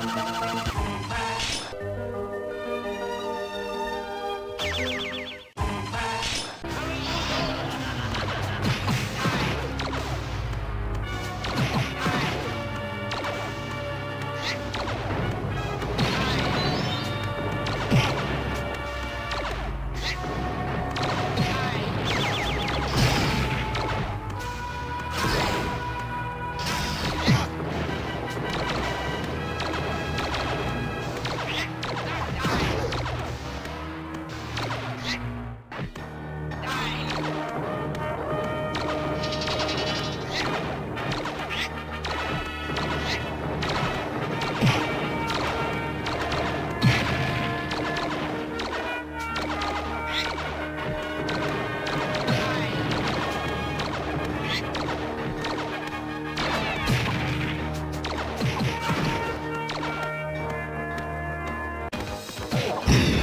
Where earth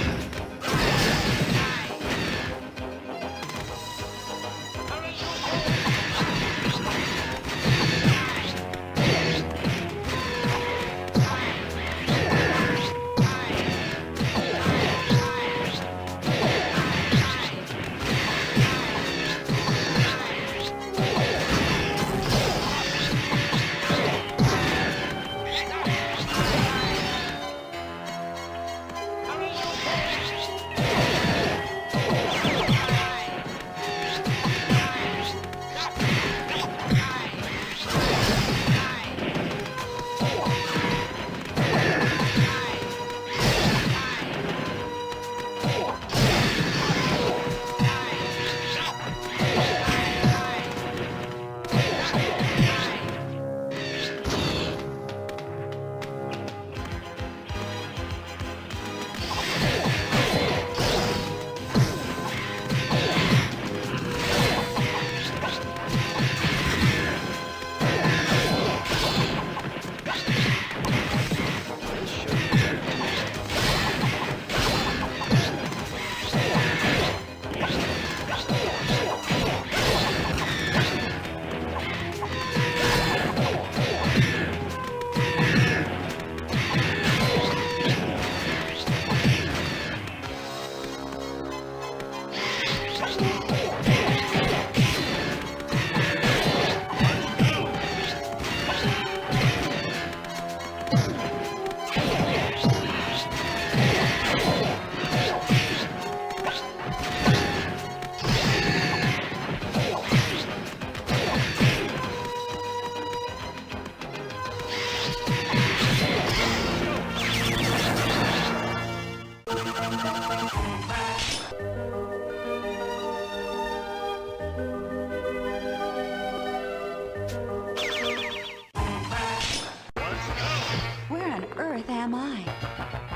am I?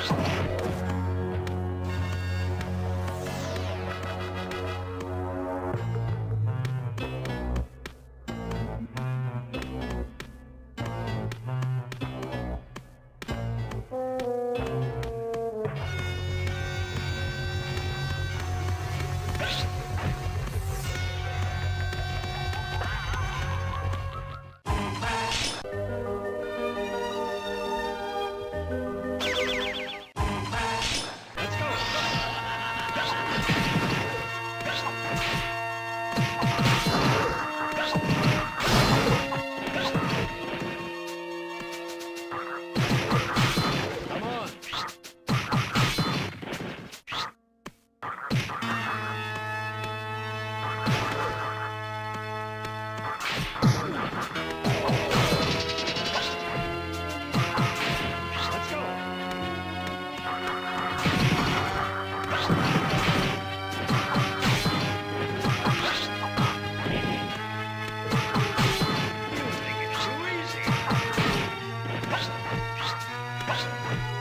Yes. うん。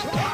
Whoa!